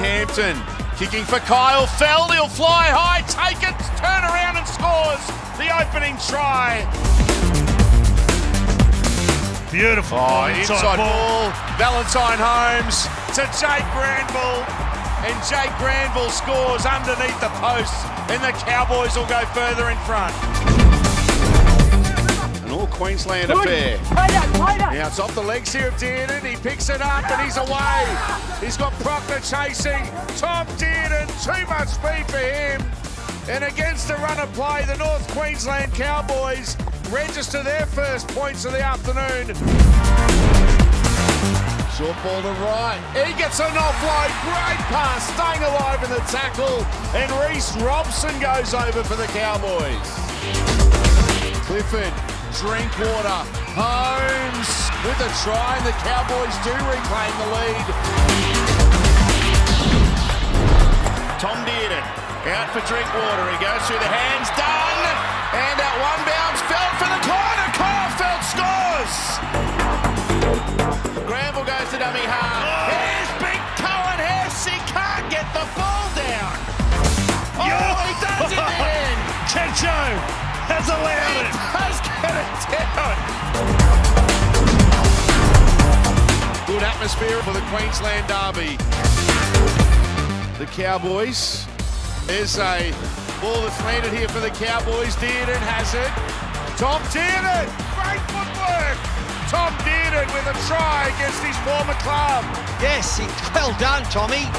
Hampton. Kicking for Kyle Feldt. He'll fly high, take it, turn around and scores the opening try. Beautiful. Oh, inside, inside ball. ball. Valentine Holmes to Jake Granville. And Jake Granville scores underneath the post. And the Cowboys will go further in front. An all Queensland affair. Off the legs here of Dearden. He picks it up and he's away. He's got Proctor chasing. Tom Dearden, too much speed for him. And against the run of play, the North Queensland Cowboys register their first points of the afternoon. Short ball to right. He gets an offload. Great pass. Staying alive in the tackle. And Reece Robson goes over for the Cowboys. Clifford, Drinkwater, Holmes with a try, and the Cowboys do reclaim the lead. Tom Dearden out for Drinkwater. He goes through the hands, done, and at one bounce, Feldt for the corner. Feldt scores. Granville goes to dummy half. Oh. Here's Big Coen Hess. He can't get the ball down. Oh, he does in the end. Kencho has allowed it. Does get it down. Atmosphere for the Queensland Derby. The Cowboys. There's a ball that's landed here for the Cowboys. Dearden has it. Tom Dearden. Great footwork. Tom Dearden with a try against his former club. Yes, well done, Tommy.